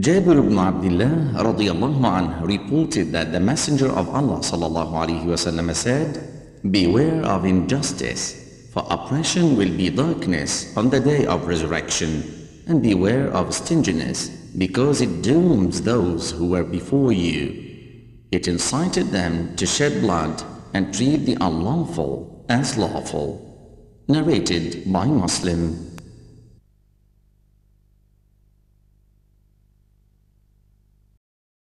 Jabir ibn Abdullah radiallahu reported that the Messenger of Allah sallallahu said, Beware of injustice, for oppression will be darkness on the day of resurrection, and beware of stinginess, because it dooms those who were before you. It incited them to shed blood and treat the unlawful as lawful. Narrated by Muslim.